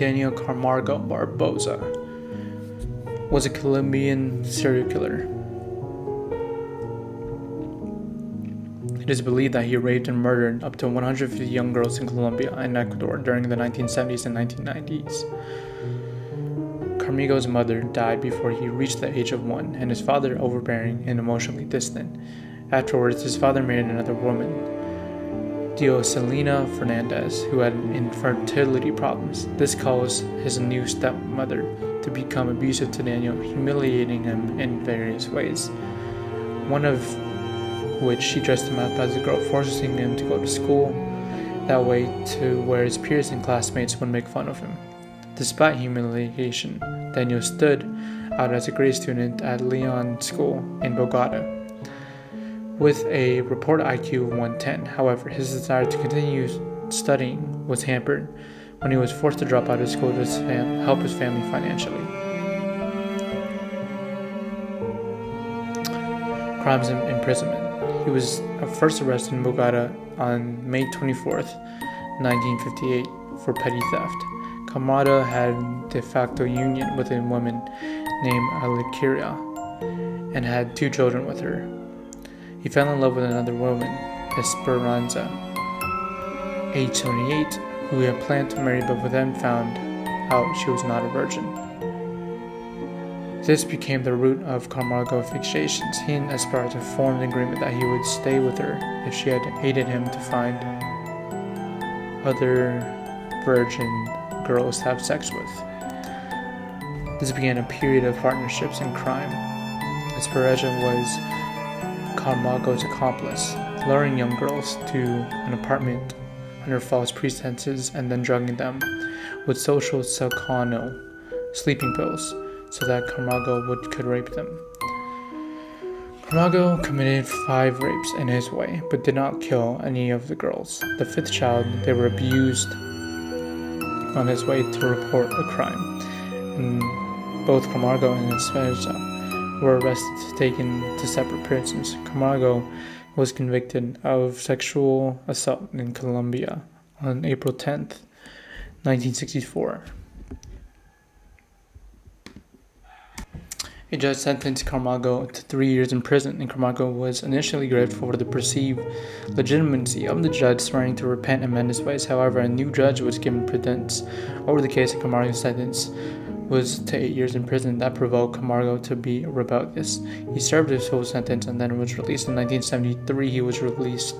Daniel Camargo Barboza was a Colombian serial killer. It is believed that he raped and murdered up to 150 young girls in Colombia and Ecuador during the 1970s and 1990s. Camargo's mother died before he reached the age of one, and his father overbearing and emotionally distant. Afterwards, his father married another woman, Dioselina Fernandez, who had infertility problems. This caused his new stepmother to become abusive to Daniel, humiliating him in various ways. One of which she dressed him up as a girl, forcing him to go to school that way to where his peers and classmates would make fun of him. Despite humiliation, Daniel stood out as a great student at Leon School in Bogota. With a report IQ of 110, however, his desire to continue studying was hampered when he was forced to drop out of school to help his family financially. Crimes and imprisonment. He was uh, first arrested in Bogota on May 24th, 1958, for petty theft. Camargo had de facto union with a woman named Alikiria and had two children with her. He fell in love with another woman, Esperanza, age 28, who he had planned to marry but then found out she was not a virgin. This became the root of Camargo fixations. He and Esperanza formed an agreement that he would stay with her if she had aided him to find other virgin girls to have sex with. This began a period of partnerships and crime. Esperanza was Camargo's accomplice, luring young girls to an apartment under false pretenses and then drugging them with social Selcano sleeping pills so that Camargo would, could rape them. Camargo committed five rapes in his way, but did not kill any of the girls. The fifth child, they were abused on his way to report a crime. And both Camargo and Esperanza were arrested, taken to separate prisons. Camargo was convicted of sexual assault in Colombia on April 10th, 1964. A judge sentenced Camargo to three years in prison, and Camargo was initially grateful for the perceived legitimacy of the judge swearing to repent and mend his ways. However, a new judge was given precedence over the case, and Camargo's sentence was to eight years in prison. That provoked Camargo to be rebellious. He served his full sentence and then was released in 1973. He was released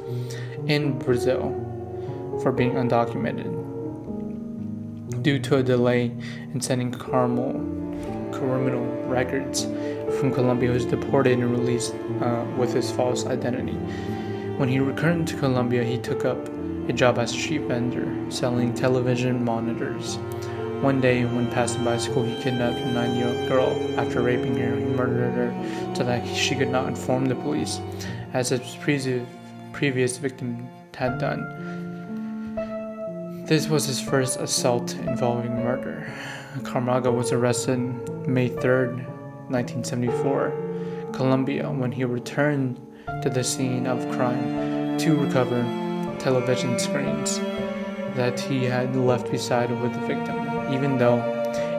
in Brazil for being undocumented due to a delay in sending Carmel criminal records from Colombia He was deported and released uh, with his false identity. When he returned to Colombia, he took up a job as a street vendor selling television monitors. One day, when passing by school, he kidnapped a nine year old girl. After raping her, he murdered her so that she could not inform the police, as his previous victim had done. This was his first assault involving murder. Camargo was arrested May 3, 1974, Colombia, when he returned to the scene of crime to recover television screens that he had left beside with the victim. Even though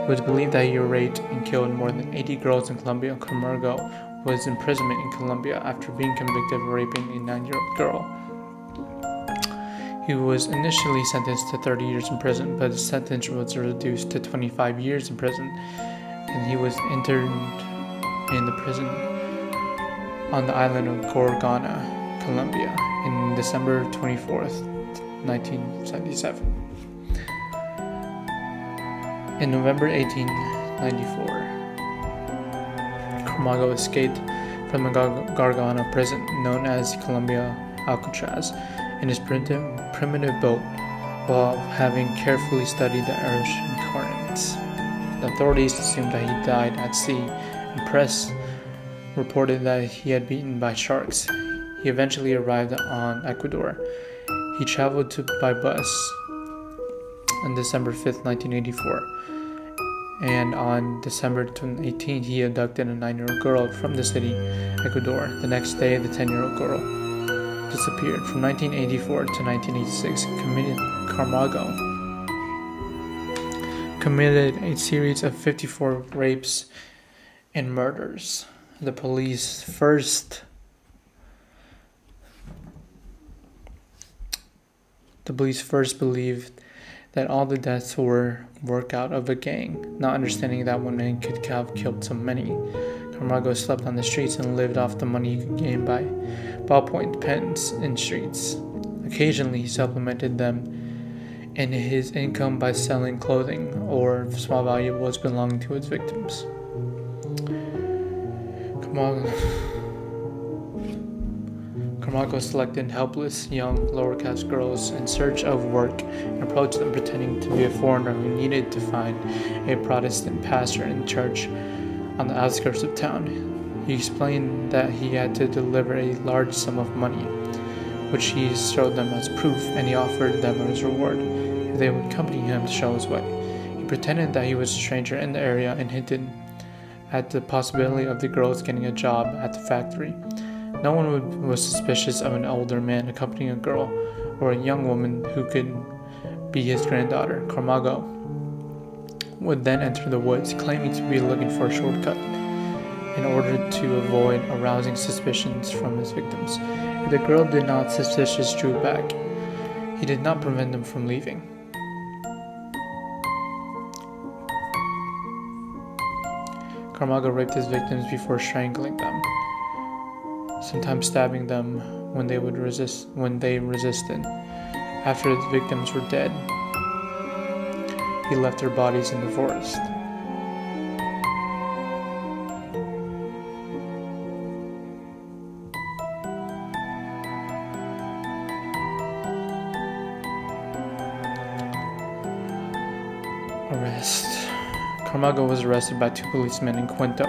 it was believed that he raped and killed more than 80 girls in Colombia, Camargo was imprisoned in Colombia after being convicted of raping a nine year old girl. He was initially sentenced to 30 years in prison, but his sentence was reduced to 25 years in prison, and he was interned in the prison on the island of Gorgona, Colombia, in December 24th, 1977. In November 1894, Camargo escaped from the Gorgona prison known as Colombia Alcatraz in his primitive boat while having carefully studied the ocean currents. The authorities assumed that he died at sea, and press reported that he had been eaten by sharks. He eventually arrived on Ecuador. He traveled to, by bus on December 5th, 1984. And on December 18th, he abducted a nine year old girl from the city, Ecuador. The next day, the 10 year old girl disappeared. From 1984 to 1986, committed Camargo committed a series of 54 rapes and murders. The police first the police first believed that all the deaths were work out of a gang, not understanding that one man could have killed so many. Camargo slept on the streets and lived off the money he could gain by ballpoint pens in streets. Occasionally, he supplemented them in his income by selling clothing or small valuables belonging to his victims. Camargo selected helpless young lower caste girls in search of work and approached them pretending to be a foreigner who needed to find a Protestant pastor in church on the outskirts of town. He explained that he had to deliver a large sum of money, which he showed them as proof, and he offered them as reward if they would accompany him to show his way. He pretended that he was a stranger in the area and hinted at the possibility of the girls getting a job at the factory. No one would, was suspicious of an older man accompanying a girl or a young woman who could be his granddaughter. Camargo would then enter the woods, claiming to be looking for a shortcut in order to avoid arousing suspicions from his victims. If the girl did not suspicious drew back, he did not prevent them from leaving. Camargo raped his victims before strangling them, sometimes stabbing them when they would resist when they resisted. After the victims were dead, he left their bodies in the forest. Arrest. Camargo was arrested by two policemen in Quito,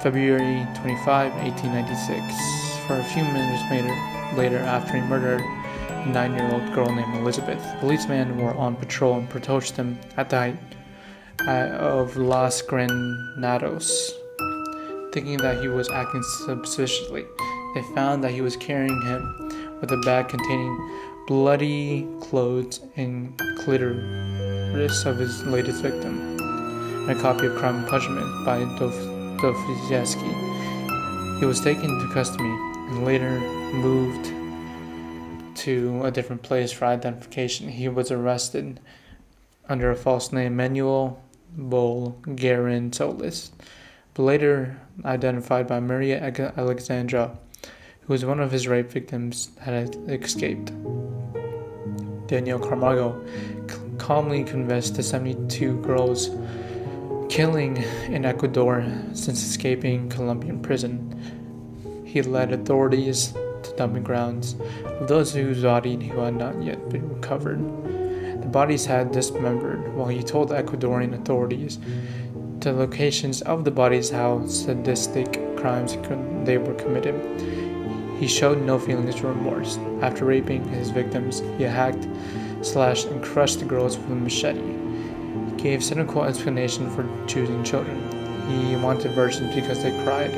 February 25, 1896. For a few minutes later, after he murdered a nine-year-old girl named Elizabeth, policemen were on patrol and approached him at the height uh, of Los Granados, thinking that he was acting suspiciously. They found that he was carrying him with a bag containing bloody clothes and clitoris of his latest victim, and a copy of Crime and Punishment by Dostoevsky. He was taken to custody and later moved to a different place for identification. He was arrested under a false name, Manuel Bulgarin Solis, but later identified by Maria Alexandra, who was one of his rape victims, had escaped. Daniel Camargo calmly confessed to 72 girls killing in Ecuador since escaping Colombian prison. He led authorities to dumping grounds of those whose bodies who had not yet been recovered. The bodies had dismembered, while he told Ecuadorian authorities the locations of the bodies how sadistic crimes they were committed. He showed no feelings of remorse. After raping his victims, he hacked, slashed, and crushed the girls with a machete. He gave cynical explanation for choosing children. He wanted virgins because they cried.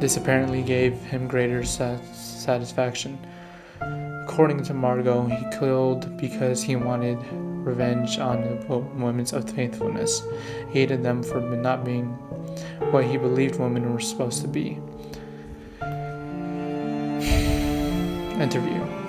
This apparently gave him greater satisfaction. According to Margot, he killed because he wanted revenge on the women's unfaithfulness. He hated them for not being what he believed women were supposed to be. Interview